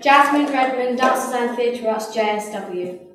Jasmine Redmond, Dance Design Theatre Arts, JSW.